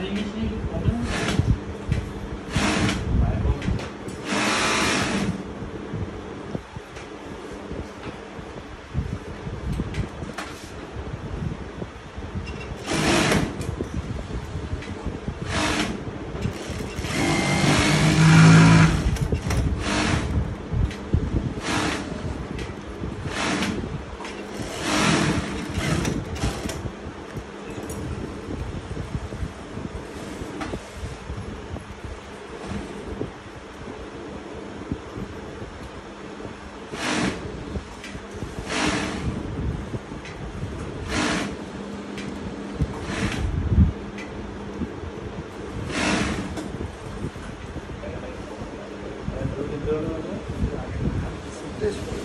limite Thank you.